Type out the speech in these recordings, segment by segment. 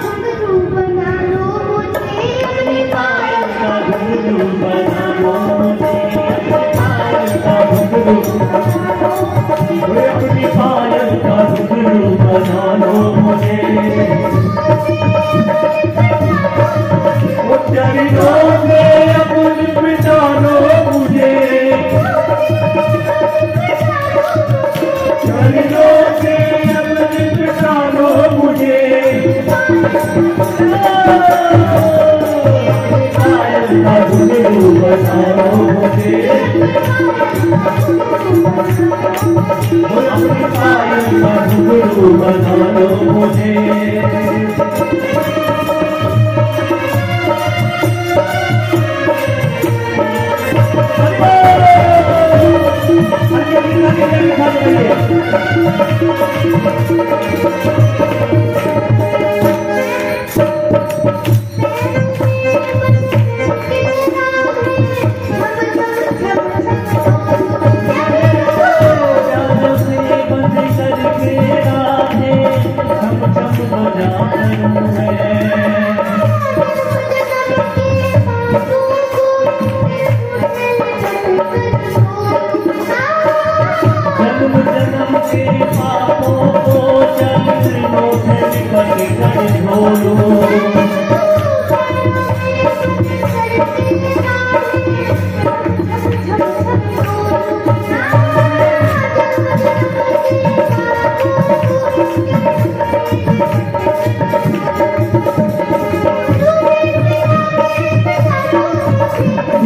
唱歌就不会 I'm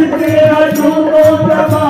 de primeira junto.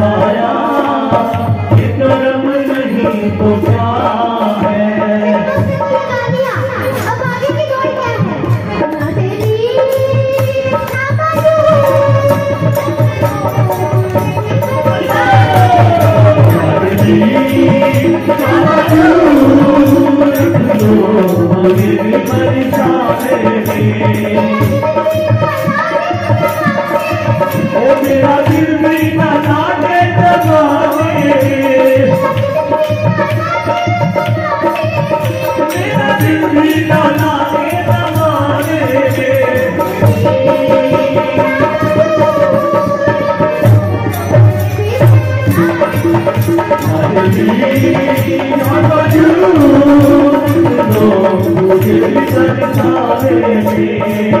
میرا دل بھی نہ Thank you.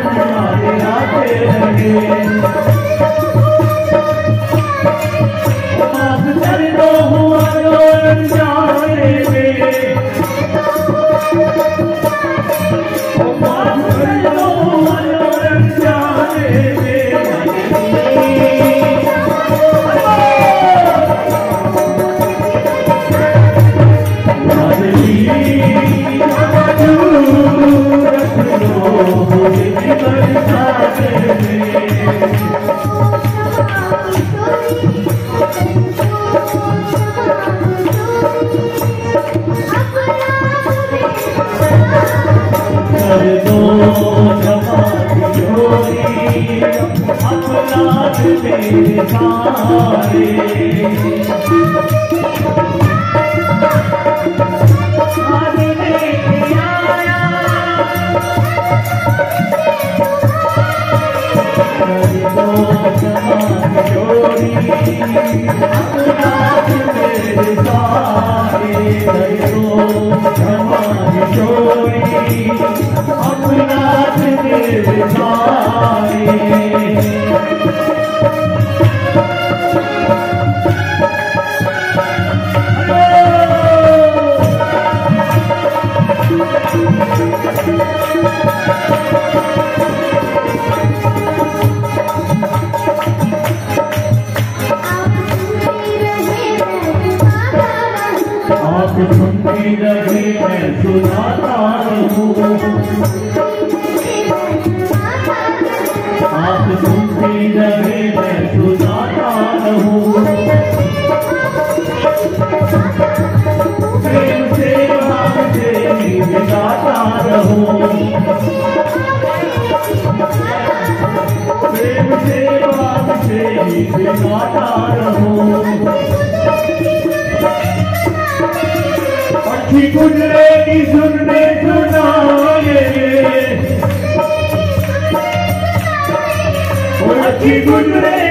سارے سنتی رہے میں سناتا رہوں آپ سنتی رہے میں سناتا رہوں پھر سے آپ سے ملاتا رہوں پھر سے آپ سے ملاتا کی کجرے کی سننے سنائے اچھی گجرے